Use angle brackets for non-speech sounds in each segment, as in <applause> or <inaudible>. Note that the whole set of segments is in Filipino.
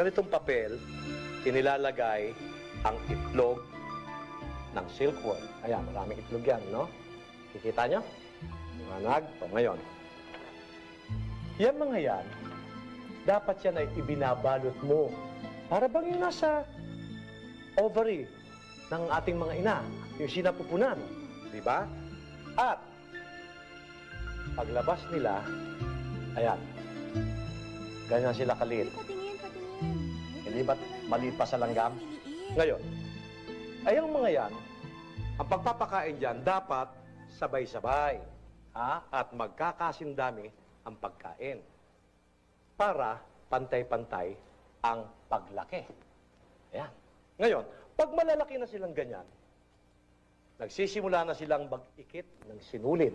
ganitong papel, inilalagay ang itlog ng silkworm. Ayan, maraming itlog yan, no? Kikita nyo? Liwanag. O, ngayon. Yan mga yan, dapat yan ay ibinabalot mo. Para bang yung nasa ovary ng ating mga ina, yung sinapupunan. Di ba? At, paglabas nila, ayan, ganyan sila kaliit. Patingin, patingin. Hindi ba't maliit pa sa langgam? Ngayon, ay ang mga yan, ang pagpapakain dyan dapat sabay-sabay. Ha? At magkakasindami ang pagkain. Para pantay-pantay ang paglaki. Ayan. Ngayon, pag malalaki na silang ganyan, nagsisimula na silang mag-ikit ng sinulid.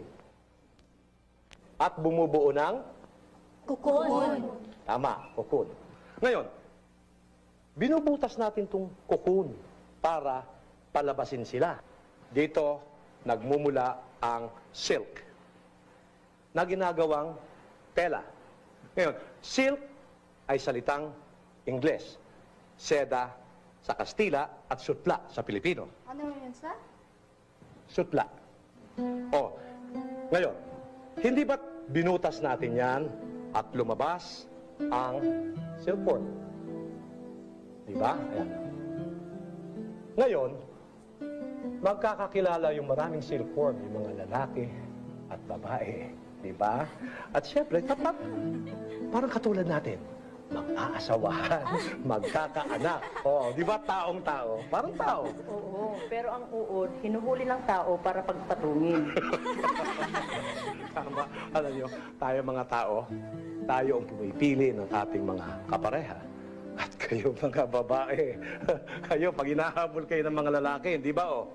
At bumubuo ng Kukon. Tama, cocoon. Ngayon, binubutas natin itong cocoon para palabasin sila. Dito, nagmumula ang silk na ginagawang tela. Ngayon, silk ay salitang Ingles. Seda sa Kastila at sutla sa Pilipino. Ano yun, sir? Sutla. O, ngayon, hindi ba't binutas natin yan at lumabas ang silkworm? Di ba? Ayan. Ngayon, magkakakilala yung maraming silkworm, yung mga lalaki at babae. Di ba? At syempre, tapat. Parang katulad natin. Mag-aasawahan, <laughs> magkakaanak. O, di ba taong tao? Parang tao. Oo, pero ang uod, hinuhuli ng tao para pagpatungin. <laughs> Tama. Alam nyo, tayo mga tao, tayo ang pumipili ng ating mga kapareha. At kayo mga babae, <laughs> kayo pag inahabol kayo ng mga lalaki, di ba o?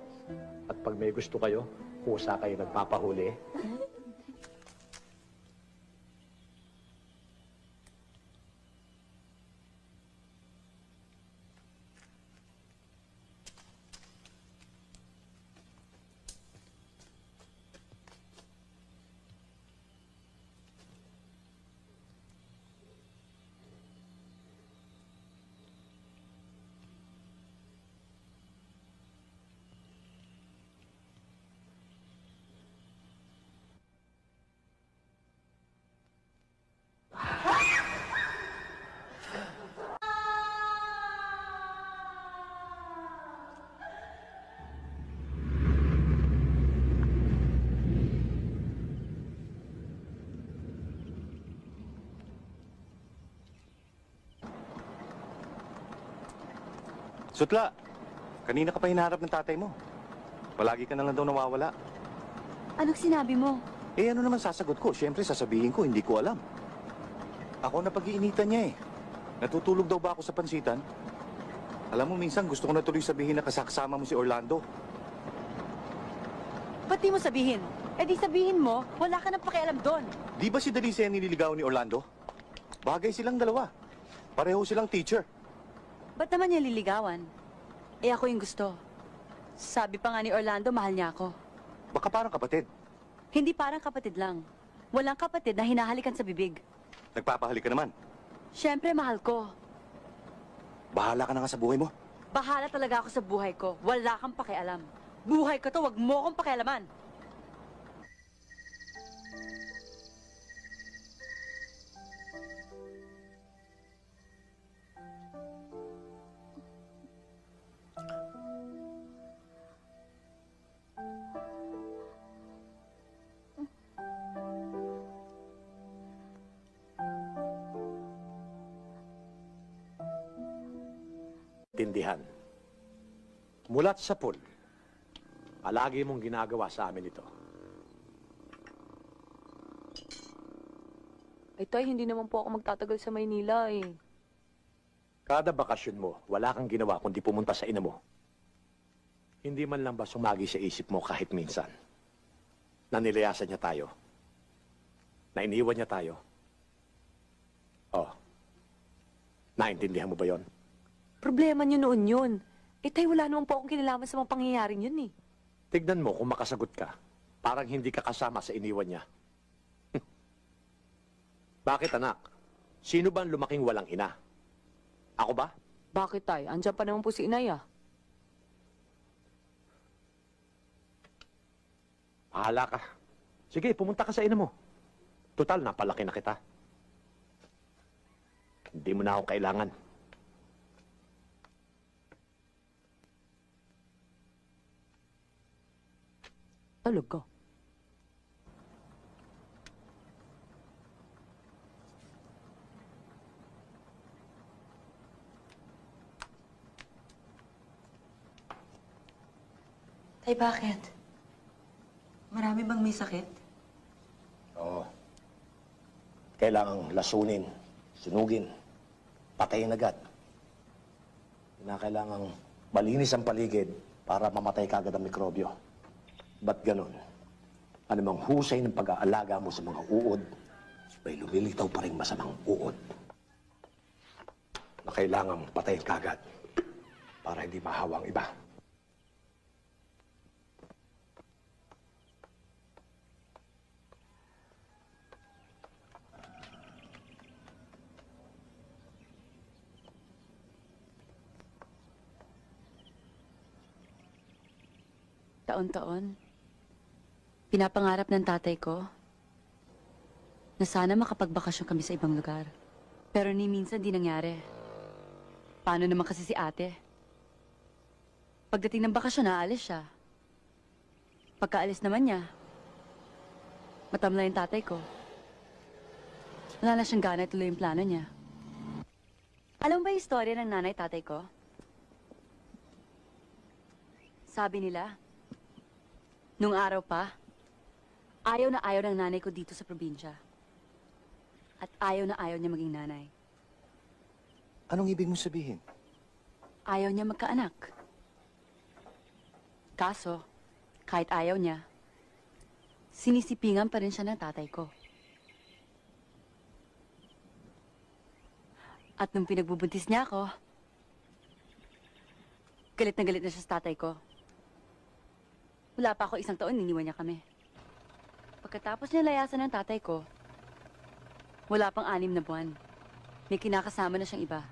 At pag may gusto kayo, kusa kayo nagpapahuli. Sutla, kanina ka pa hinaharap ng tatay mo. Palagi ka na lang daw nawawala. Anong sinabi mo? Eh ano naman sasagot ko? Siyempre sasabihin ko, hindi ko alam. Ako na pag-iinitan niya eh. Natutulog daw ba ako sa pansitan? Alam mo, minsan gusto ko na tuloy sabihin na kasakasama mo si Orlando. Ba't di mo sabihin? Eh di sabihin mo, wala ka nang pakialam doon. Di ba si Dalicia nililigaw ni Orlando? Bagay silang dalawa. Pareho silang teacher. Ba't naman niya liligawan? Eh ako yung gusto. Sabi pa nga ni Orlando, mahal niya ako. Baka parang kapatid. Hindi parang kapatid lang. Walang kapatid na hinahalikan sa bibig. Nagpapahalik ka naman. Siyempre, mahal ko. Bahala ka na nga sa buhay mo. Bahala talaga ako sa buhay ko. Wala kang pakialam. Buhay ko to, wag mo akong pakialaman. Tindihan. Mulat sa pool, palagi mong ginagawa sa amin ito. Ay, tay, hindi naman po ako magtatagal sa Maynila eh. Kada bakasyon mo, wala kang ginawa kundi pumunta sa ina mo. Hindi man lang ba sumagi sa isip mo kahit minsan? Na nilayasan niya tayo? Na iniwan niya tayo? Oh. Naintindihan mo ba yon? Problema niyo noon yun. Eh, tay, wala naman po akong kinalaman sa mga pangyayaring yun eh. Tignan mo kung makasagot ka. Parang hindi ka kasama sa iniwan niya. <laughs> Bakit anak? Sino ba ang lumaking walang ina? Ako ba? Bakit tay? Andiyan pa naman po si inay ah. Mahala ka. Sige, pumunta ka sa ina mo. Total, napalaki na kita. Hindi mo na ako kailangan. Talaga. Tay, bakit? Marami bang may sakit? Oo. Kailangang lasunin, sunugin, patayin agad. Kinakailangang malinis ang paligid para mamatay kagad ang mikrobyo. Ba't ganun? Anumang husay ng pag-aalaga mo sa mga uod, may lumilitaw pa rin masamang uod. Na kailangang patayin kagad para hindi mahawa ang iba. Taon-taon, pinapangarap ng tatay ko na sana makapagbakasyon kami sa ibang lugar. Pero ni minsan di nangyari. Paano naman kasi si ate? Pagdating ng bakasyon, naalis siya. Pagkaalis naman niya, matamlay yung tatay ko. Wala na siyang gana tuloy yung plano niya. Alam ba yung istorya ng nanay tatay ko? Sabi nila, Nung araw pa, ayaw na ayaw ng nanay ko dito sa probinsya. At ayaw na ayaw niya maging nanay. Anong ibig mong sabihin? Ayaw niya magkaanak. Kaso, kahit ayaw niya, sinisipingan pa rin siya ng tatay ko. At nung pinagbubuntis niya ako, galit na galit na siya sa tatay ko. Wala pa ako isang taon, niniwan niya kami. Pagkatapos niya layasan ng tatay ko, wala pang anim na buwan. May kinakasama na siyang iba.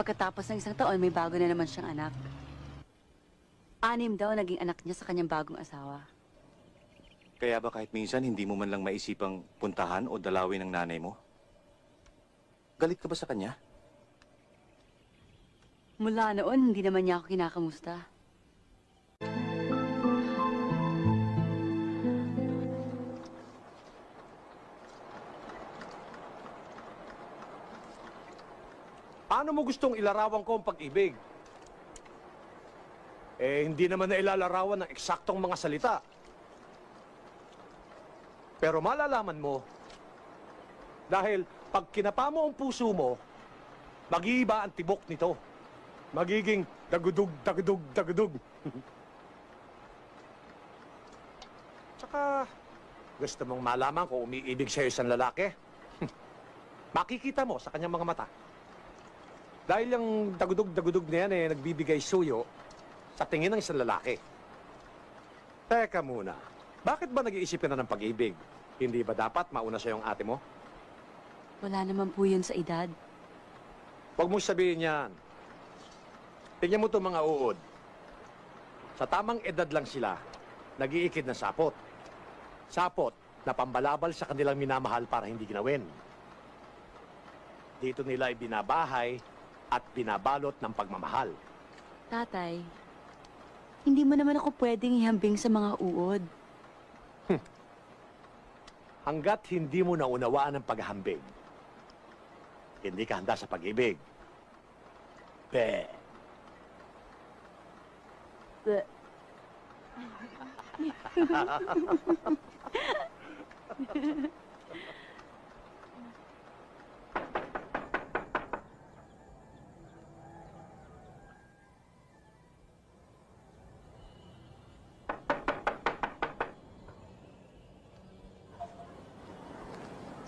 Pagkatapos ng isang taon, may bago na naman siyang anak. Anim daw naging anak niya sa kanyang bagong asawa. Kaya ba kahit minsan hindi mo man lang maisipang puntahan o dalawin ng nanay mo? Galit ka ba sa kanya? Mula noon, hindi naman niya ako kinakamusta. Paano mo gustong ilarawan ko ang pag-ibig? Eh, hindi naman na ilalarawan ng eksaktong mga salita. Pero malalaman mo, dahil pag kinapa mo ang puso mo, mag-iiba ang tibok nito. Magiging dagudug, dagudug, dagudug. <laughs> Tsaka, gusto mong malaman kung umiibig sa'yo isang lalaki? <laughs> Makikita mo sa kanyang mga mata. Dahil yung dagudog-dagudog na yan eh, nagbibigay suyo sa tingin ng isang lalaki. Teka muna, bakit ba nag-iisip ka na ng pag-ibig? Hindi ba dapat mauna sa yung ate mo? Wala naman po yun sa edad. Huwag mong sabihin yan. Tingnan mo itong mga uod. Sa tamang edad lang sila, nag-iikid ng sapot. Sapot na pambalabal sa kanilang minamahal para hindi ginawin. Dito nila ibinabahay at binabalot ng pagmamahal. Tatay, hindi mo naman ako pwedeng ihambing sa mga uod. Hanggat hindi mo naunawaan ang paghahambing, hindi ka handa sa pag-ibig. Be. <laughs>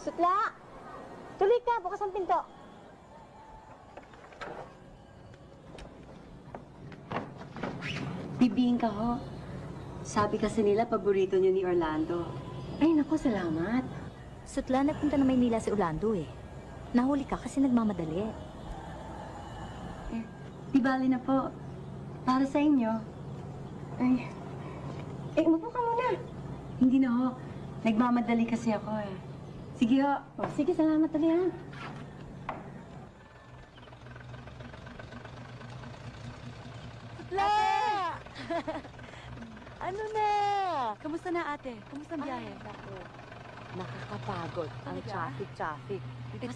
Sutla! Tuloy ka, bukas ang pinto. Bibing ka ho. Sabi kasi nila, paborito niyo ni Orlando. Ay, naku, salamat. Sutla, nagpunta na Maynila si Orlando eh. Nahuli ka kasi nagmamadali. Eh, di bali na po. Para sa inyo. Ay, eh, umupo ka muna. Hindi na ho. Nagmamadali kasi ako eh. Sige ho. O, sige, salamat ulit ha. La! <laughs> ano na? Kamusta na ate? Kamusta ang biyahe? Naku, nakakapagod ang Talaga? traffic-traffic.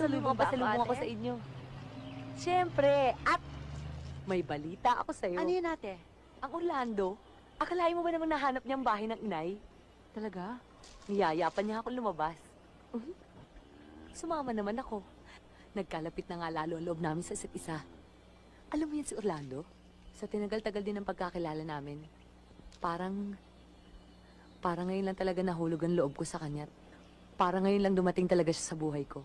Lumang ba ako, pasalubong ako ate? sa inyo. Siyempre, at may balita ako sa'yo. Ano yun ate? Ang Orlando, akalain mo ba namang nahanap niya ang bahay ng inay? Talaga? Niyayapan niya ako lumabas. Mhm. Sumama naman ako. Nagkalapit na nga lalo ang loob namin sa isa't isa. Alam mo yan si Orlando? Sa tinagal-tagal din ng pagkakilala namin, parang... Parang ngayon lang talaga nahulog ang loob ko sa kanya. Parang ngayon lang dumating talaga siya sa buhay ko.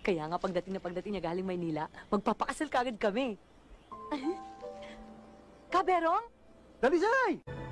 Kaya nga pagdating na pagdating niya galing Maynila, magpapakasal kagad kami. Kaberong? Dalisay! Orlando?